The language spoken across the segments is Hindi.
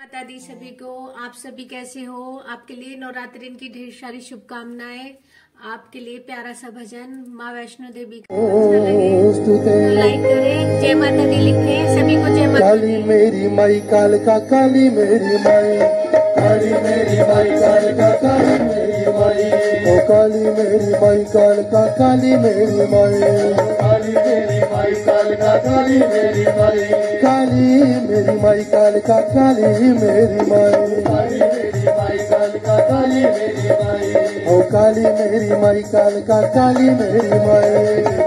माता दी सभी को आप सभी कैसे हो? आपके लिए नवरात्रि की ढेर सारी शुभकामनाएँ। आपके लिए प्यारा सा भजन माँ वैष्णो देवी का लाइक करें जय माता दी लिखे सभी को जय माता काली मेरी माई काल का काली मेरी माई। काली मेरी माई काल का काली मेरी काली मेरी माई काल का काली मेरी माई काली मेरी माई काल का काली मेरी माई काली मेरी माई काल काली मेरी माई ओ काली मेरी माई काल का काली मेरी माई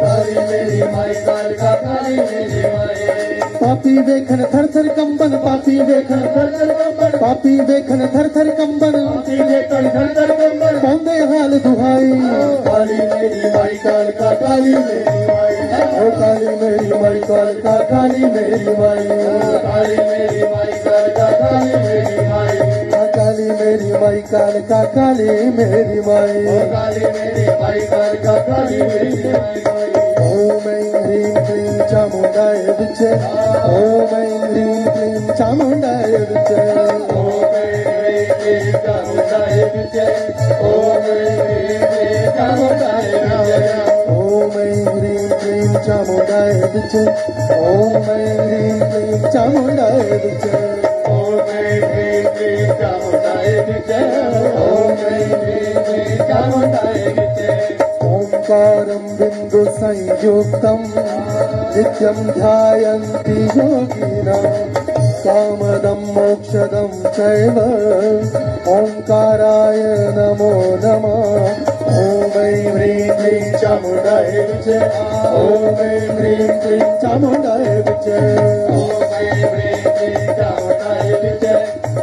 काली मेरी माई काल का काली मेरी माई। पापी देखन थर थर कंबन पापी देखन थर थर कंबन पापी देखन थर थर कंबन पापी देखन थर थर कंबन पौंदे हाल दुहाई काली मेरी माई काल का काली मेरी माई ओ काली मेरी माई काल का काली मेरी माई काली मेरी माई काल का काली मेरी माई काली मेरी माई काल का काली मेरी माई काली मेरी माई काल का काली मेरी माई ओ मैं ಚಾಮುಂಡಾಯ ಬಿಚ್ಚೆ ಓಂ ಐಂ ಹ್ರೀಂ ಕ್ಲೀಂ ಚಾಮುಂಡಾಯ ಬಿಚ್ಚೆ ಓಂ ಐಂ ಹ್ರೀಂ ಕ್ಲೀಂ ಚಾಮುಂಡಾಯ ಬಿಚ್ಚೆ ಓಂ ಐಂ ಹ್ರೀಂ ಕ್ಲೀಂ ಚಾಮುಂಡಾಯ ಬಿಚ್ಚೆ ಓಂ ಐಂ ಹ್ರೀಂ ಕ್ಲೀಂ ಚಾಮುಂಡಾಯ ಬಿಚ್ಚೆ ಓಂ ಐಂ ಹ್ರೀಂ ಕ್ಲೀಂ ಚಾಮುಂಡಾಯ ಬಿಚ್ಚೆ ಓಂ ಐಂ ಹ್ರೀಂ ಕ್ಲೀಂ ಚಾಮುಂಡಾಯ ಬಿಚ್ಚೆ ಓಂ ಐಂ ಹ್ರೀಂ ಕ್ಲೀಂ ಚಾಮುಂಡಾಯ ಬಿಚ್ಚೆ ओङ्कारं बिन्दु संयुक्तं नित्यं ध्यायन्ति योगिनः। कामदं मोक्षदं चैव ओङ्काराय नमो नमः। ॐ ह्रीं क्लीं चामुण्डाय विचे। ॐ ह्रीं क्लीं चामुण्डाय विचे। ॐ ह्रीं क्लीं चामुण्डाय विचे।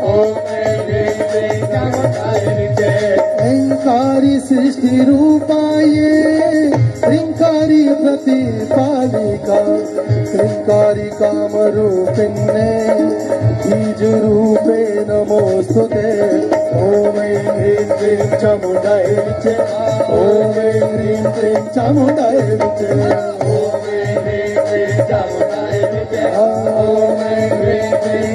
ॐ ह्रीं क्लीं चामुण्डाय विचे। ओंकारी सृष्टि रूपाये श्रृंकारी प्रतिपालिका श्रृंकारी काम रूपिणे बीज रूपे नमोस्तुते ओम ह्रीं क्लीं चमुण्डय ओम ह्रीं क्लीं चमुण्डय विचे ओम ह्रीं क्लीं चमुण्डय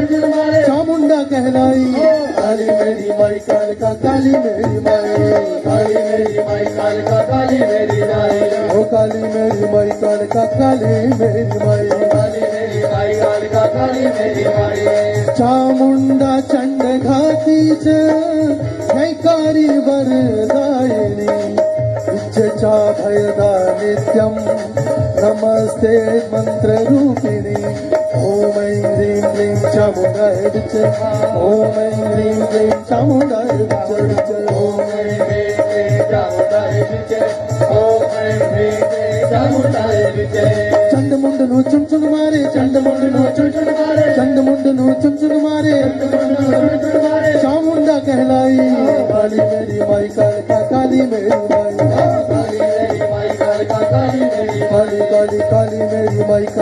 चामुंडा कहलाई। काली मेरी माई काल का काली मेरी माई। काली मेरी माई काल का काली मेरी माई। ओ काली मेरी माई काल का काली मेरी माई। काली मेरी माई काल का काली मेरी माई। चामुंडा चंड घाती च जयकारी वरदायिनी इच्छा भयदा नित्यं नमस्ते मंत्र मन्त्ररूपिणी चंद मुंड ह्रीं क्लीं चामुण्डाय चंद मुंड ऐं ह्रीं क्लीं चामुण्डाय विच ॐ ऐं ह्रीं क्लीं चामुण्डाय विच ॐ ऐं ह्रीं क्लीं चामुण्डाय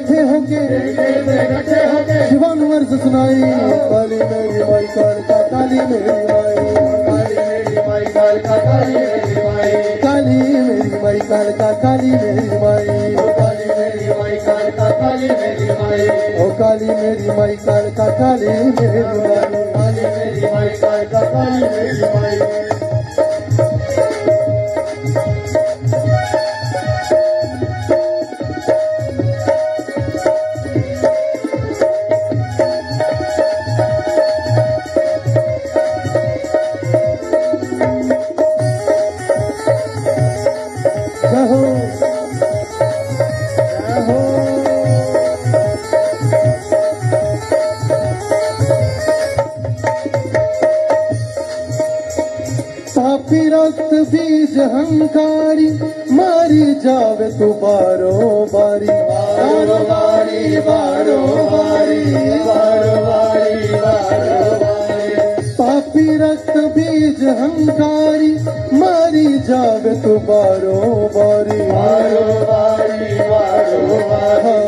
इकट्ठे होके शिवानु होके वर्ष सुनाई काली मेरी माई काल का काली मेरी माई काली मेरी माई काल का काली मेरी माई काली मेरी माई का काली मेरी माई काली मेरी माई काली मेरी माई ओ काली मेरी माई काली मेरी माई काली मेरी माई काल काली मेरी माई बीज हंकारी मारी जावे तू बारो बारी। बारो बारी बारो बारी बारो बारी बारो बारी। पापी रक्त बीज हंकारी मारी जावे तू बारो बारी। बारो बारी बारो बारी।